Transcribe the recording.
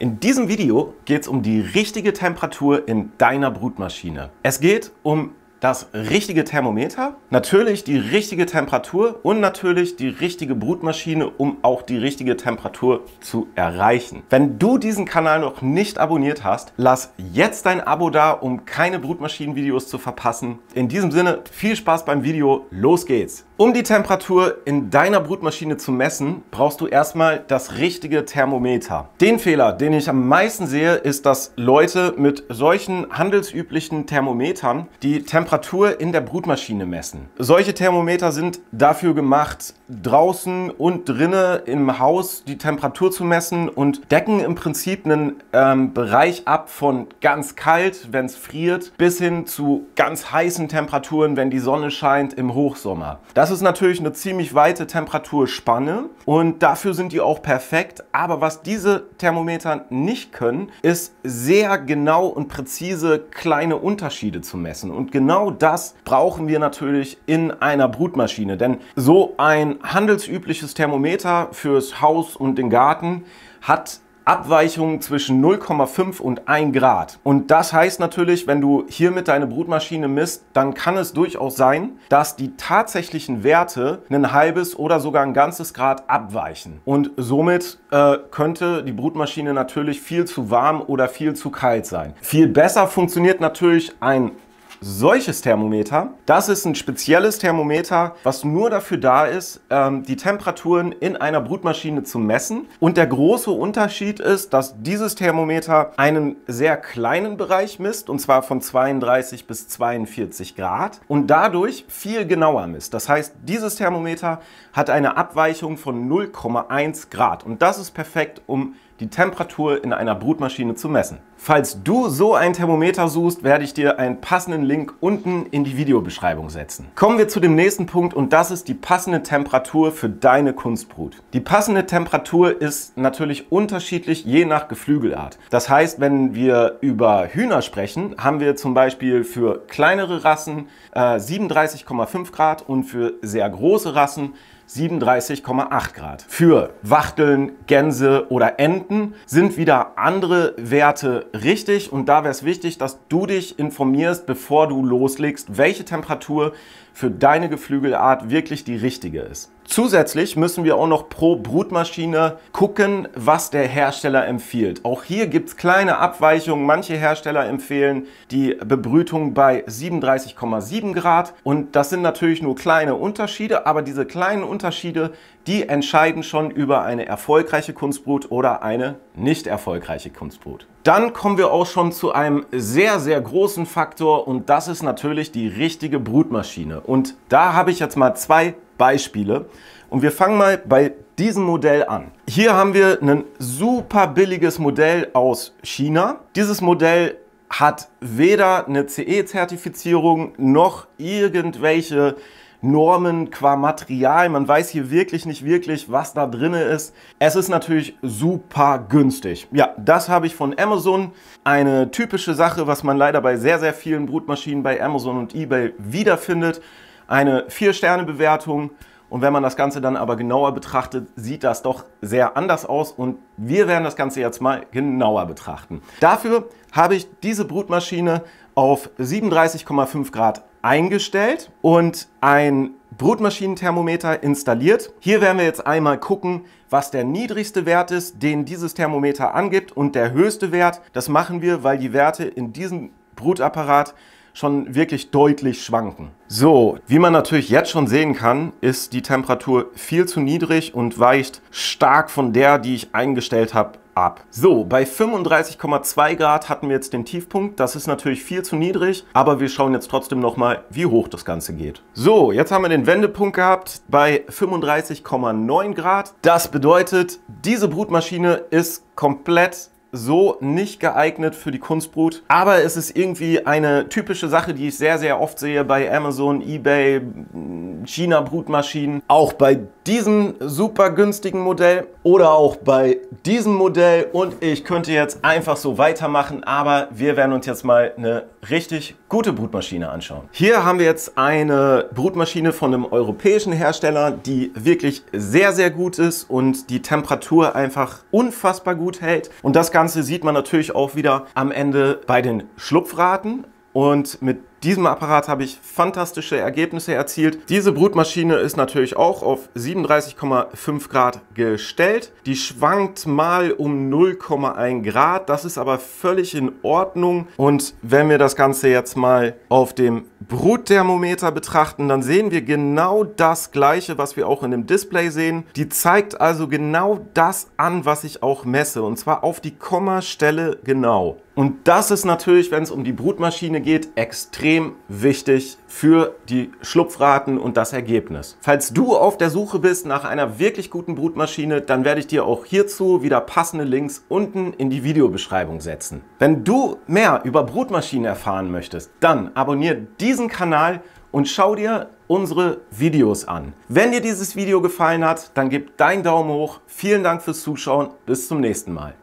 In diesem Video geht es um die richtige Temperatur in deiner Brutmaschine. Es geht um das richtige Thermometer, natürlich die richtige Temperatur und natürlich die richtige Brutmaschine, um auch die richtige Temperatur zu erreichen. Wenn du diesen Kanal noch nicht abonniert hast, lass jetzt dein Abo da, um keine Brutmaschinenvideos zu verpassen. In diesem Sinne, viel Spaß beim Video, los geht's! Um die Temperatur in deiner Brutmaschine zu messen, brauchst du erstmal das richtige Thermometer. Den Fehler, den ich am meisten sehe, ist, dass Leute mit solchen handelsüblichen Thermometern die Temperatur in der Brutmaschine messen. Solche Thermometer sind dafür gemacht, draußen und drinnen im Haus die Temperatur zu messen und decken im Prinzip einen ähm, Bereich ab von ganz kalt, wenn es friert, bis hin zu ganz heißen Temperaturen, wenn die Sonne scheint im Hochsommer. Das das ist natürlich eine ziemlich weite Temperaturspanne und dafür sind die auch perfekt. Aber was diese Thermometer nicht können, ist sehr genau und präzise kleine Unterschiede zu messen. Und genau das brauchen wir natürlich in einer Brutmaschine. Denn so ein handelsübliches Thermometer fürs Haus und den Garten hat Abweichungen zwischen 0,5 und 1 Grad. Und das heißt natürlich, wenn du hiermit deine Brutmaschine misst, dann kann es durchaus sein, dass die tatsächlichen Werte ein halbes oder sogar ein ganzes Grad abweichen. Und somit äh, könnte die Brutmaschine natürlich viel zu warm oder viel zu kalt sein. Viel besser funktioniert natürlich ein solches Thermometer, das ist ein spezielles Thermometer, was nur dafür da ist, ähm, die Temperaturen in einer Brutmaschine zu messen. Und der große Unterschied ist, dass dieses Thermometer einen sehr kleinen Bereich misst, und zwar von 32 bis 42 Grad und dadurch viel genauer misst. Das heißt, dieses Thermometer hat eine Abweichung von 0,1 Grad und das ist perfekt, um die Temperatur in einer Brutmaschine zu messen. Falls du so ein Thermometer suchst, werde ich dir einen passenden Link unten in die Videobeschreibung setzen. Kommen wir zu dem nächsten Punkt und das ist die passende Temperatur für deine Kunstbrut. Die passende Temperatur ist natürlich unterschiedlich je nach Geflügelart. Das heißt, wenn wir über Hühner sprechen, haben wir zum Beispiel für kleinere Rassen äh, 37,5 Grad und für sehr große Rassen 37,8 Grad. Für Wachteln, Gänse oder Enten sind wieder andere Werte richtig und da wäre es wichtig, dass du dich informierst, bevor du loslegst, welche Temperatur für deine Geflügelart wirklich die richtige ist. Zusätzlich müssen wir auch noch pro Brutmaschine gucken, was der Hersteller empfiehlt. Auch hier gibt es kleine Abweichungen. Manche Hersteller empfehlen die Bebrütung bei 37,7 Grad und das sind natürlich nur kleine Unterschiede, aber diese kleinen Unterschiede, die entscheiden schon über eine erfolgreiche Kunstbrut oder eine nicht erfolgreiche Kunstbrut. Dann kommen wir auch schon zu einem sehr, sehr großen Faktor und das ist natürlich die richtige Brutmaschine. Und da habe ich jetzt mal zwei Beispiele. Und wir fangen mal bei diesem Modell an. Hier haben wir ein super billiges Modell aus China. Dieses Modell hat weder eine CE-Zertifizierung noch irgendwelche Normen qua Material. Man weiß hier wirklich nicht wirklich, was da drin ist. Es ist natürlich super günstig. Ja, das habe ich von Amazon. Eine typische Sache, was man leider bei sehr, sehr vielen Brutmaschinen bei Amazon und eBay wiederfindet. Eine 4-Sterne-Bewertung. Und wenn man das Ganze dann aber genauer betrachtet, sieht das doch sehr anders aus. Und wir werden das Ganze jetzt mal genauer betrachten. Dafür habe ich diese Brutmaschine auf 37,5 Grad eingestellt und ein Brutmaschinenthermometer installiert. Hier werden wir jetzt einmal gucken, was der niedrigste Wert ist, den dieses Thermometer angibt und der höchste Wert. Das machen wir, weil die Werte in diesem Brutapparat schon wirklich deutlich schwanken. So, wie man natürlich jetzt schon sehen kann, ist die Temperatur viel zu niedrig und weicht stark von der, die ich eingestellt habe, ab. So, bei 35,2 Grad hatten wir jetzt den Tiefpunkt. Das ist natürlich viel zu niedrig, aber wir schauen jetzt trotzdem nochmal, wie hoch das Ganze geht. So, jetzt haben wir den Wendepunkt gehabt bei 35,9 Grad. Das bedeutet, diese Brutmaschine ist komplett so nicht geeignet für die Kunstbrut. Aber es ist irgendwie eine typische Sache, die ich sehr, sehr oft sehe bei Amazon, Ebay, China-Brutmaschinen. Auch bei diesem super günstigen Modell oder auch bei diesem Modell. Und ich könnte jetzt einfach so weitermachen, aber wir werden uns jetzt mal eine richtig gute Brutmaschine anschauen. Hier haben wir jetzt eine Brutmaschine von einem europäischen Hersteller, die wirklich sehr, sehr gut ist und die Temperatur einfach unfassbar gut hält. Und das Ganze Ganze sieht man natürlich auch wieder am Ende bei den Schlupfraten. Und mit diesem Apparat habe ich fantastische Ergebnisse erzielt. Diese Brutmaschine ist natürlich auch auf 37,5 Grad gestellt. Die schwankt mal um 0,1 Grad. Das ist aber völlig in Ordnung. Und wenn wir das Ganze jetzt mal auf dem Brutthermometer betrachten, dann sehen wir genau das gleiche, was wir auch in dem Display sehen. Die zeigt also genau das an, was ich auch messe. Und zwar auf die Kommastelle genau. Und das ist natürlich, wenn es um die Brutmaschine geht, extrem wichtig für die Schlupfraten und das Ergebnis. Falls du auf der Suche bist nach einer wirklich guten Brutmaschine, dann werde ich dir auch hierzu wieder passende Links unten in die Videobeschreibung setzen. Wenn du mehr über Brutmaschinen erfahren möchtest, dann abonniere diesen Kanal und schau dir unsere Videos an. Wenn dir dieses Video gefallen hat, dann gib deinen Daumen hoch. Vielen Dank fürs Zuschauen. Bis zum nächsten Mal.